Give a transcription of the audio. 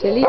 Celine.